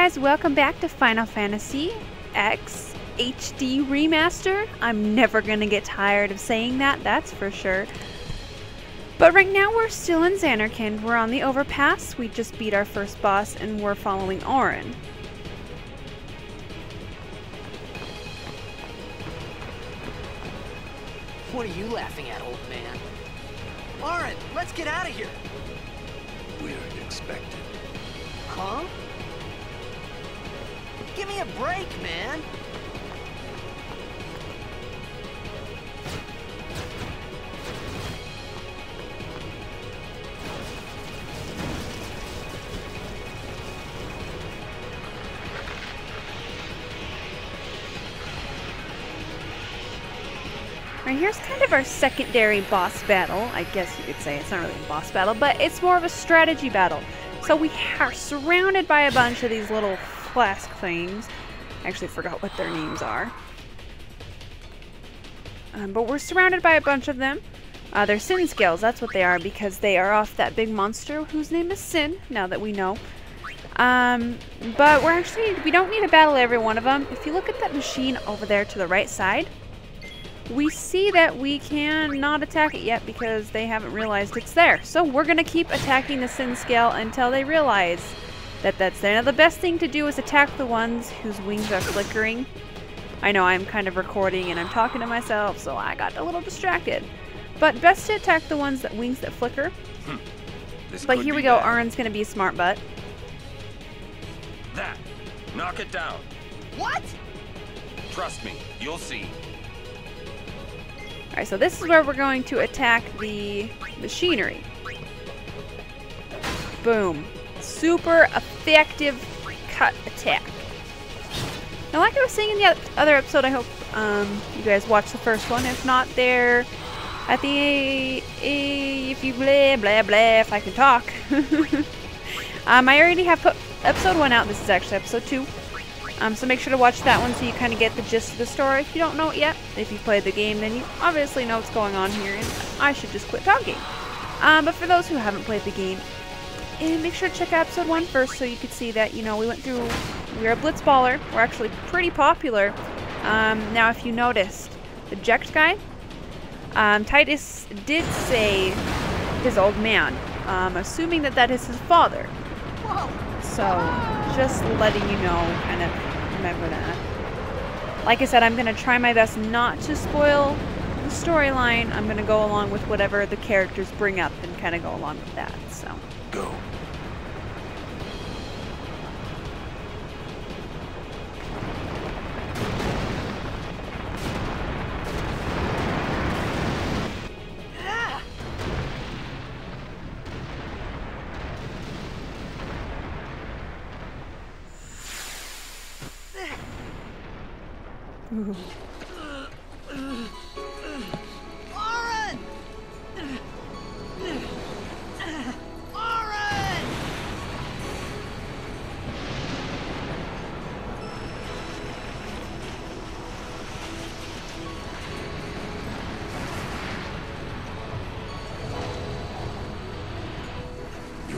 guys, welcome back to Final Fantasy X HD Remaster. I'm never gonna get tired of saying that, that's for sure. But right now we're still in Zanarkand. We're on the overpass. We just beat our first boss and we're following Auron. What are you laughing at, old man? Auron, let's get out of here! We're expected. Huh? Give me a break, man! Right here's kind of our secondary boss battle. I guess you could say it's not really a boss battle, but it's more of a strategy battle. So we are surrounded by a bunch of these little flask things. I actually forgot what their names are. Um, but we're surrounded by a bunch of them. Uh, they're Sin Scales, that's what they are, because they are off that big monster whose name is Sin, now that we know. Um, but we're actually, we don't need to battle every one of them. If you look at that machine over there to the right side, we see that we cannot attack it yet because they haven't realized it's there. So we're going to keep attacking the Sin Scale until they realize that that's there. Now the best thing to do is attack the ones whose wings are flickering. I know I'm kind of recording and I'm talking to myself, so I got a little distracted. But best to attack the ones that wings that flicker. Hmm. But here we go, bad. Auron's going to be a smart butt. That. Knock it down. What? Trust me, you'll see. Alright, so this is where we're going to attack the machinery. Boom. Super effective cut attack. Now, like I was saying in the other episode, I hope um, you guys watched the first one. If not, there at the if you blah blah blah, if I can talk. um, I already have put episode one out. This is actually episode two. Um, so make sure to watch that one so you kind of get the gist of the story. If you don't know it yet, if you played the game, then you obviously know what's going on here, and I should just quit talking. Um, but for those who haven't played the game, and make sure to check out episode one first so you could see that, you know, we went through, we are a blitzballer, we're actually pretty popular. Um, now if you noticed, the Jecht guy, um, Tidus did say his old man, um, assuming that that is his father. So, just letting you know, kind of remember that. Like I said, I'm going to try my best not to spoil the storyline. I'm going to go along with whatever the characters bring up and kind of go along with that. So, Go.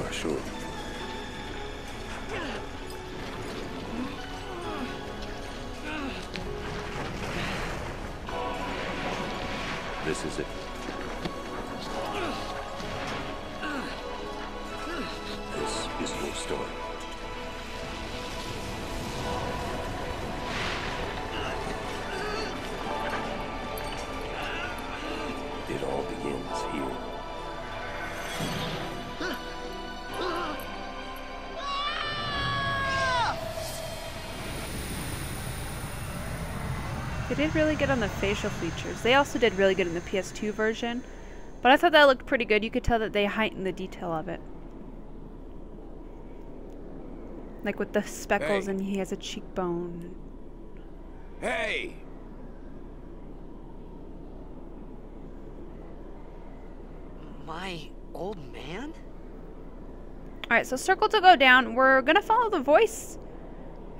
You are sure? This is it. Did really good on the facial features. They also did really good in the PS2 version. But I thought that looked pretty good. You could tell that they heightened the detail of it. Like with the speckles Hey. and he has a cheekbone. Hey! My old man? Alright, so circle to go down. We're gonna follow the voice.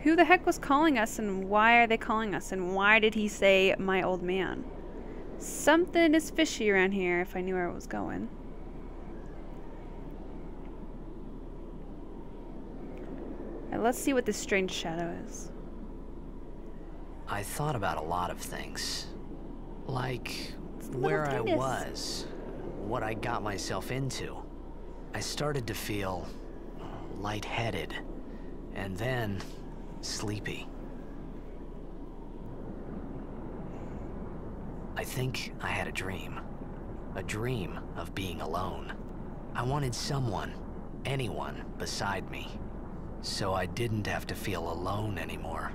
Who the heck was calling us and why are they calling us and why did he say my old man? Something is fishy around here if I knew where it was going. Alright, let's see what this strange shadow is. I thought about a lot of things. Like where I was, what I got myself into. I started to feel lightheaded, and then sleepy. I think I had a dream. A dream of being alone. I wanted someone, anyone, beside me. So I didn't have to feel alone anymore.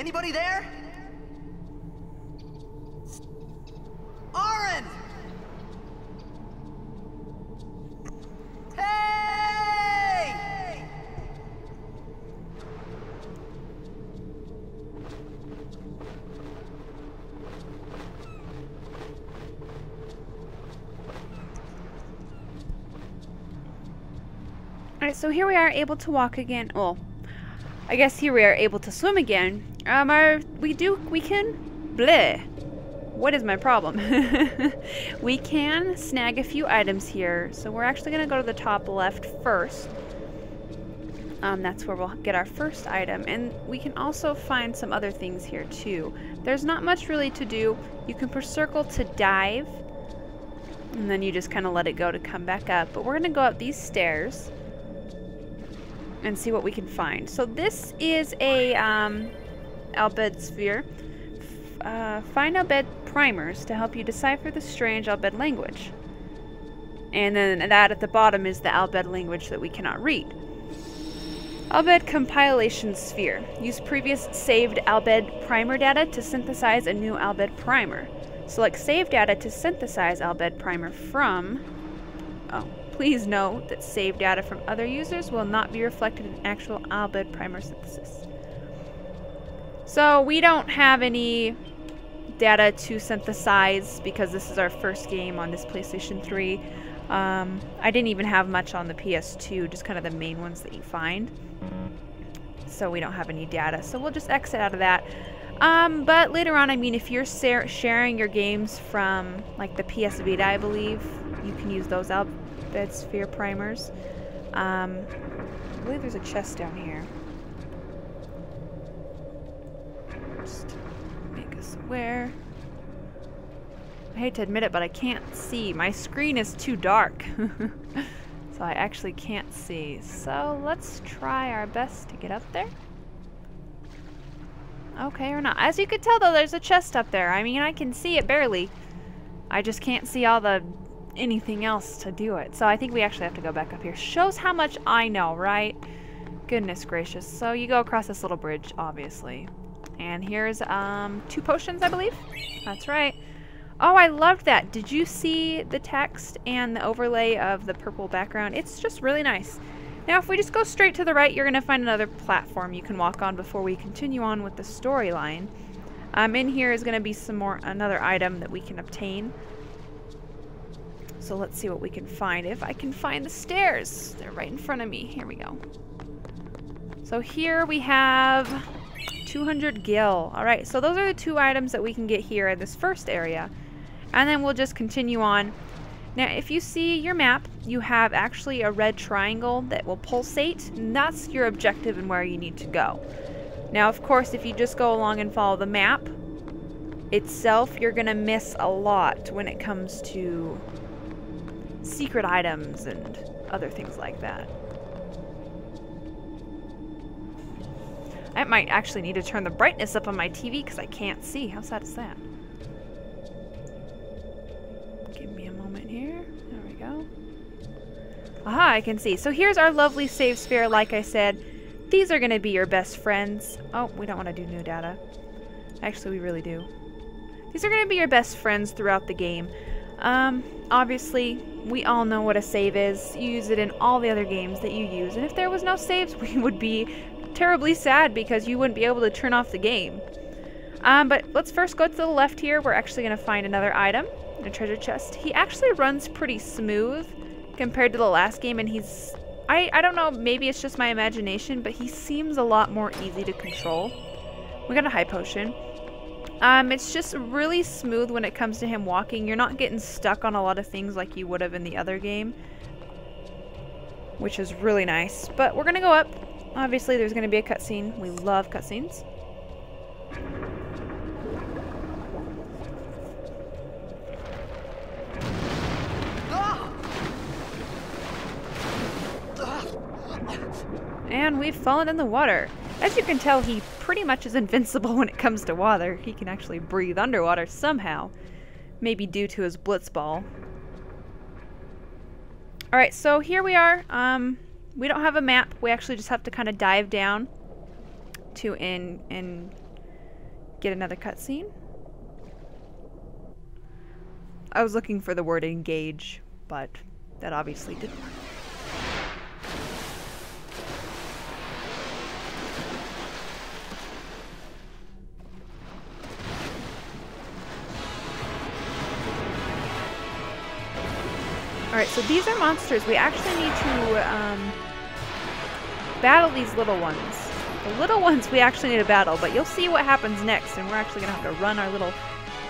Anybody there? Auron! Hey! Alright, so here we are able to walk again. Well, I guess here we are able to swim again. Um, our, we do, we can, bleh. What is my problem? we can snag a few items here. So we're actually going to go to the top left first. Um, that's where we'll get our first item. And we can also find some other things here too. There's not much really to do. You can press circle to dive. And then you just kind of let it go to come back up. But we're going to go up these stairs and see what we can find. So this is a um, Al Bhed sphere. F- uh, find Al Bhed primers to help you decipher the strange Al Bhed language. And then that at the bottom is the Al Bhed language that we cannot read. Al Bhed compilation sphere. Use previous saved Al Bhed primer data to synthesize a new Al Bhed primer. Select save data to synthesize Al Bhed primer from. Please note that saved data from other users will not be reflected in actual Al Bhed primer synthesis. So we don't have any data to synthesize because this is our first game on this PlayStation 3. Um, I didn't even have much on the PS2, just kind of the main ones that you find. So we don't have any data. So we'll just exit out of that. Um, but later on, I mean, if you're sharing your games from like the PS Vita, I believe, you can use those Al Bhed Sphere primers. Um, I believe there's a chest down here. Just make us aware. I hate to admit it, but I can't see. My screen is too dark. so I actually can't see. So let's try our best to get up there. Okay or not. As you can tell though, there's a chest up there. I mean, I can see it barely. I just can't see all the anything else to do it. So I think we actually have to go back up here. Shows how much I know, right? Goodness gracious. So you go across this little bridge, obviously. And here's um, two potions, I believe. That's right. Oh, I loved that. Did you see the text and the overlay of the purple background? It's just really nice. Now, if we just go straight to the right, you're going to find another platform you can walk on before we continue on with the storyline. Um, in here is going to be some more another item that we can obtain. So let's see what we can find. If I can find the stairs. They're right in front of me. Here we go. So here we have 200 gil. Alright, so those are the two items that we can get here in this first area. And then we'll just continue on. Now, if you see your map, you have actually a red triangle that will pulsate, and that's your objective and where you need to go. Now, of course, if you just go along and follow the map itself, you're going to miss a lot when it comes to secret items and other things like that. I might actually need to turn the brightness up on my TV because I can't see. How sad is that? Give me a moment here. There we go. Aha, I can see. So here's our lovely save sphere, like I said. These are going to be your best friends. Oh, we don't want to do new data. Actually, we really do. These are going to be your best friends throughout the game. Um, obviously, we all know what a save is. You use it in all the other games that you use, and if there was no saves, we would be terribly sad because you wouldn't be able to turn off the game. Um, but let's first go to the left here. We're actually going to find another item, a treasure chest. He actually runs pretty smooth compared to the last game, and he's... I, I don't know, maybe it's just my imagination, but he seems a lot more easy to control. We got a high potion. Um, it's just really smooth when it comes to him walking. You're not getting stuck on a lot of things like you would have in the other game. Which is really nice. But we're going to go up. Obviously, there's going to be a cutscene. We love cutscenes. And we've fallen in the water. As you can tell, he pretty much is invincible when it comes to water. He can actually breathe underwater somehow. Maybe due to his blitzball. Alright, so here we are. Um, we don't have a map. We actually just have to kind of dive down to in and get another cutscene. I was looking for the word engage, but that obviously didn't work. Alright, so these are monsters. We actually need to um, battle these little ones. The little ones we actually need to battle, but you'll see what happens next, and we're actually going to have to run our little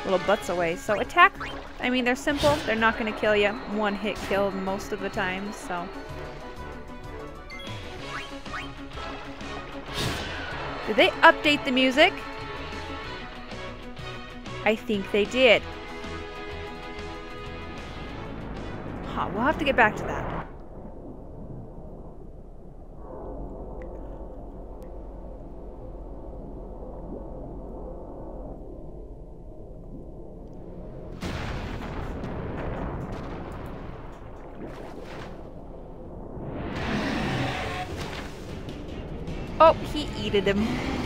little butts away. So attack, I mean, they're simple. They're not going to kill you. One hit kill most of the time, so... Did they update the music? I think they did. Huh, we'll have to get back to that. Oh, he eated him.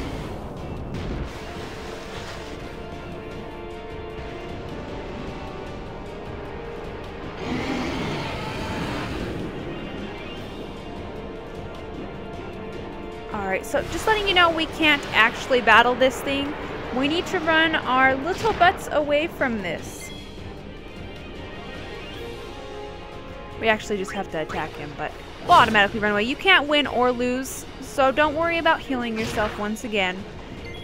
So just letting you know we can't actually battle this thing. We need to run our little butts away from this. We actually just have to attack him, but we'll automatically run away. You can't win or lose, so don't worry about healing yourself once again.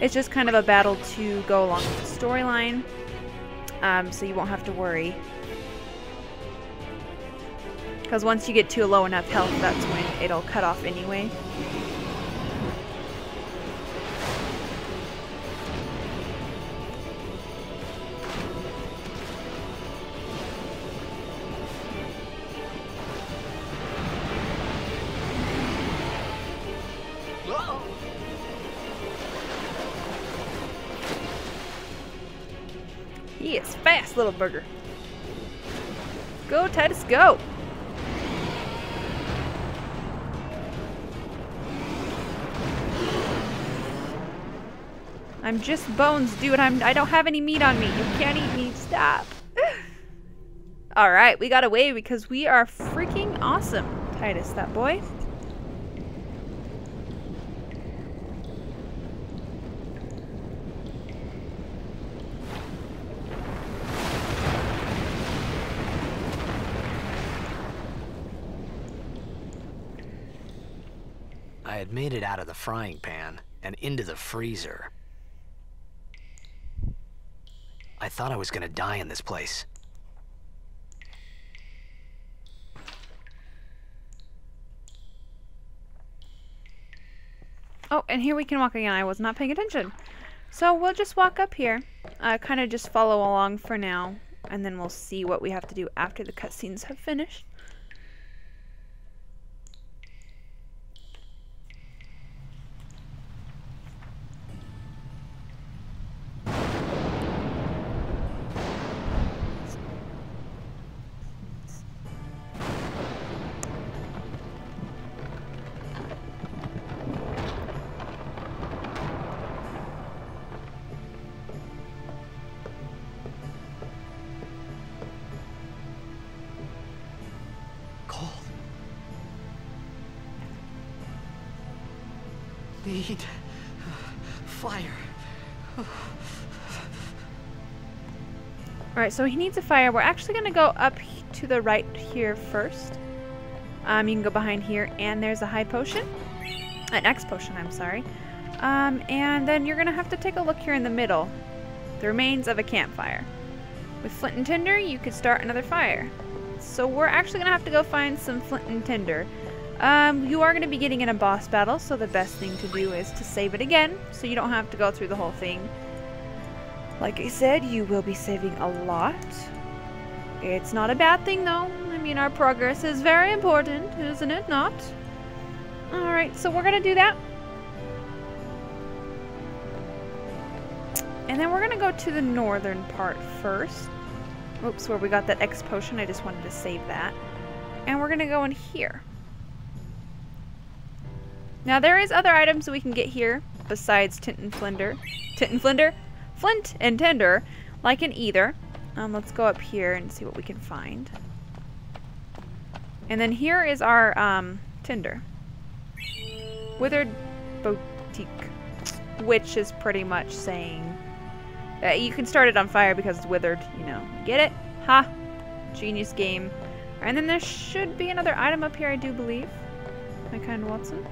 It's just kind of a battle to go along with the storyline, um, so you won't have to worry. Because once you get to a low enough health, that's when it'll cut off anyway. Fast, little burger. Go, Tidus, go! I'm just bones, dude. I'm I don't have any meat on me. You can't eat me. Stop. Alright, we got away because we are freaking awesome. Tidus, that boy. Had made it out of the frying pan and into the freezer. I thought I was gonna die in this place. Oh, and here we can walk again. I was not paying attention. So we'll just walk up here. Uh, kind of just follow along for now. And then we'll see what we have to do after the cutscenes have finished. Alright, so he needs a fire. We're actually going to go up to the right here first. Um, you can go behind here, and there's a high potion. An X potion, I'm sorry. Um, and then you're going to have to take a look here in the middle. The remains of a campfire. With flint and tinder, you could start another fire. So we're actually going to have to go find some flint and tinder. Um, you are going to be getting in a boss battle, so the best thing to do is to save it again, so you don't have to go through the whole thing. Like I said, you will be saving a lot. It's not a bad thing, though. I mean, our progress is very important, isn't it not? Alright, so we're going to do that. And then we're going to go to the northern part first. Oops, where we got that X potion. I just wanted to save that. And we're going to go in here. Now, there is other items we can get here besides Tint and Flinder. Tint and Flinder? Flint and Tinder, like in either. Um, let's go up here and see what we can find. And then here is our um, Tinder. Withered Boutique, which is pretty much saying that you can start it on fire because it's withered, you know. Get it? Ha! Genius game. And then there should be another item up here, I do believe. My kind Watson.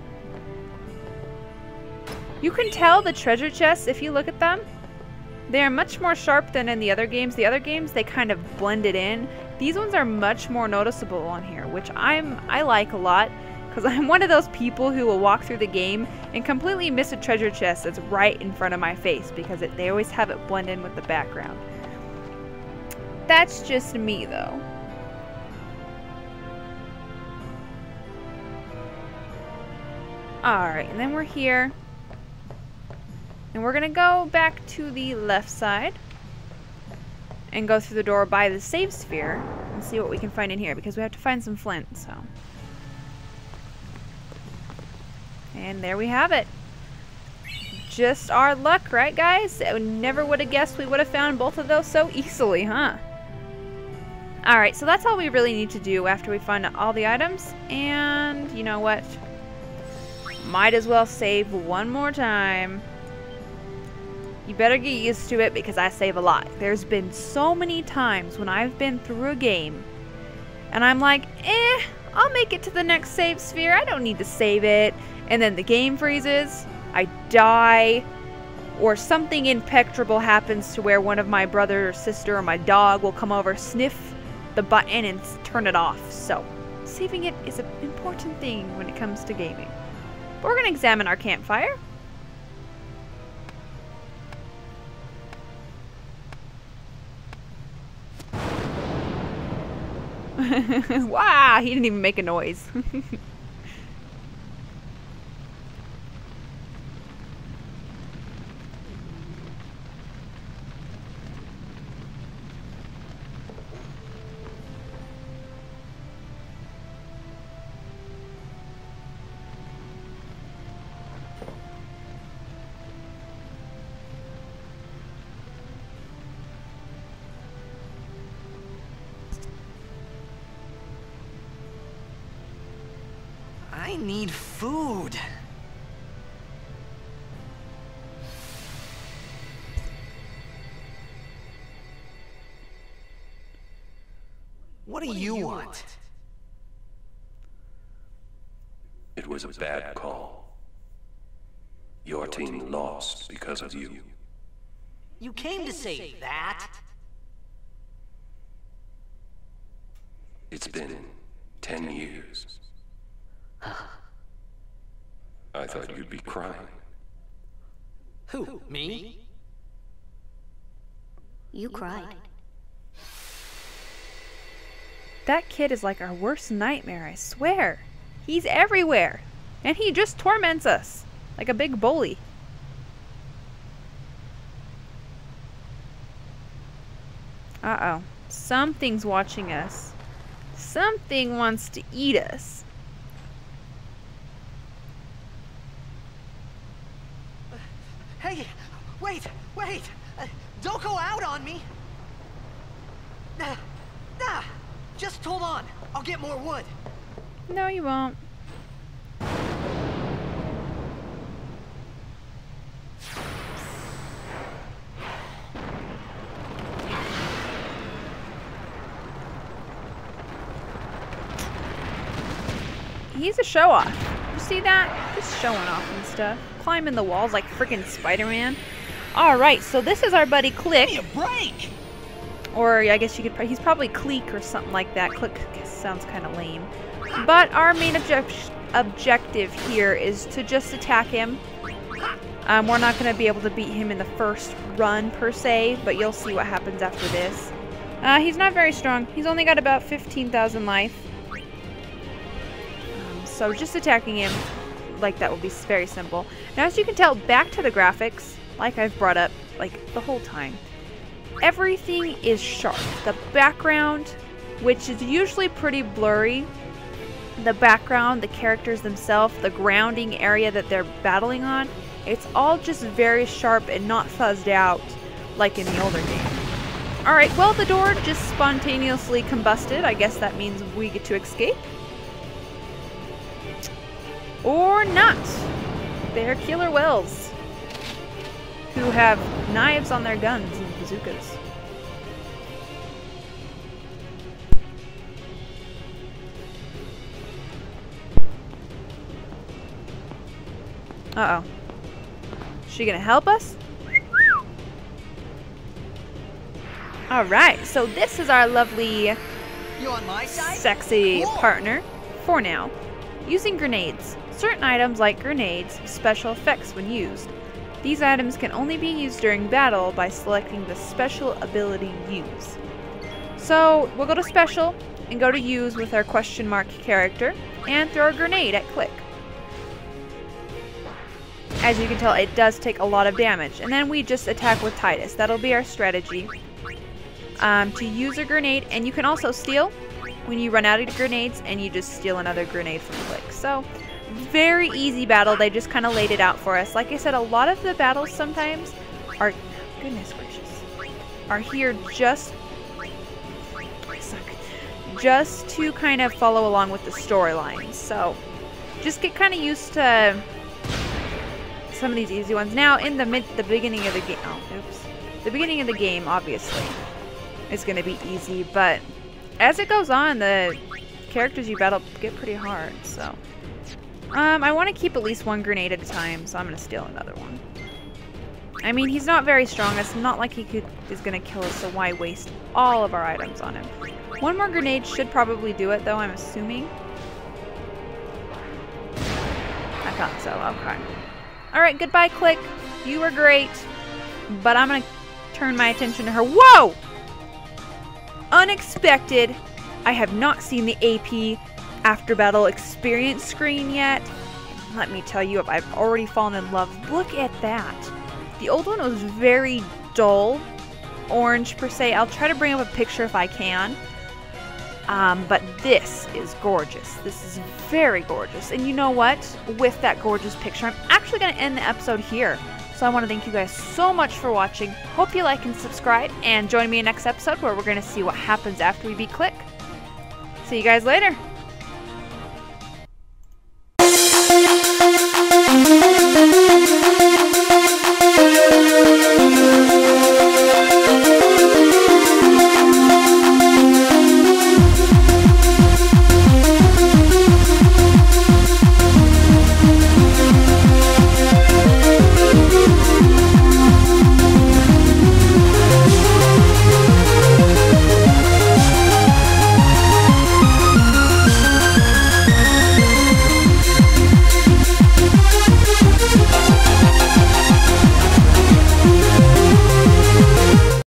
You can tell the treasure chests if you look at them. They are much more sharp than in the other games. The other games they kind of blended in. These ones are much more noticeable on here, which I'm I like a lot because I'm one of those people who will walk through the game and completely miss a treasure chest that's right in front of my face because it, they always have it blend in with the background. That's just me though. Alright, and then we're here. And we're gonna go back to the left side and go through the door by the save sphere and see what we can find in here because we have to find some flint, so. And there we have it. Just our luck, right guys? I never would have guessed we would have found both of those so easily, huh? Alright, so that's all we really need to do after we find all the items. And you know what? Might as well save one more time. You better get used to it because I save a lot. There's been so many times when I've been through a game and I'm like, eh, I'll make it to the next save sphere. I don't need to save it. And then the game freezes, I die, or something impenetrable happens to where one of my brother or sister or my dog will come over, sniff the button, and turn it off. So, saving it is an important thing when it comes to gaming. But we're going to examine our campfire. wow, he didn't even make a noise. What do you want? It was a bad call. Your team lost because of you. You came to say that? It's been ten years. I thought you'd be crying. Who? Me? You cried. That kid is like our worst nightmare, I swear. He's everywhere. And he just torments us. Like a big bully. Uh-oh. Something's watching us. Something wants to eat us. Hey, wait, wait! Uh, don't go out on me! Nah, just hold on. I'll get more wood. No, you won't. He's a show off. You see that? Just showing off and stuff. Climbing the walls like freaking Spider-Man. All right, so this is our buddy Klikk. Give me a break. Or I guess you could, he's probably Cleek or something like that. Klikk sounds kind of lame. But our main object objective here is to just attack him. Um, we're not going to be able to beat him in the first run per se, but you'll see what happens after this. Uh, he's not very strong. He's only got about 15,000 life. Um, so just attacking him like that will be very simple. Now as you can tell, back to the graphics, like I've brought up like the whole time. Everything is sharp. The background, which is usually pretty blurry, the background, the characters themselves, the grounding area that they're battling on, it's all just very sharp and not fuzzed out like in the older game. Alright, well the door just spontaneously combusted. I guess that means we get to escape. Or not. They're killer whales who have knives on their guns bazookas. Uh-oh. Is she gonna help us? Alright, so this is our lovely, You on my side? sexy Cool. partner for now. Using grenades. Certain items like grenades have special effects when used. These items can only be used during battle by selecting the special ability use. So we'll go to special and go to use with our question mark character and throw a grenade at Klikk. As you can tell, it does take a lot of damage. And then we just attack with Tidus. That'll be our strategy. Um, to use a grenade, and you can also steal when you run out of grenades, and you just steal another grenade from Klikk. So, very easy battle. They just kind of laid it out for us. Like I said, a lot of the battles sometimes are, goodness gracious, are here just, just to kind of follow along with the storyline. So, just get kind of used to some of these easy ones. Now, in the mid, the beginning of the game, oh, oops, the beginning of the game, obviously, is going to be easy, but as it goes on, the characters you battle get pretty hard. So, um, I want to keep at least one grenade at a time, so I'm going to steal another one. I mean, he's not very strong. It's not like he could is going to kill us, so why waste all of our items on him? One more grenade should probably do it, though, I'm assuming. I thought so. Okay. Alright, goodbye, Klikk. You were great. But I'm gonna turn my attention to her. Whoa! Unexpected. I have not seen the AP after battle experience screen yet. Let me tell you, I've already fallen in love. Look at that. The old one was very dull, orange per se. I'll try to bring up a picture if I can. Um, but this is gorgeous. This is very gorgeous. And you know what? With that gorgeous picture, I'm actually going to end the episode here. So I want to thank you guys so much for watching. Hope you like and subscribe. And join me in next episode where we're going to see what happens after we beat Klikk. See you guys later.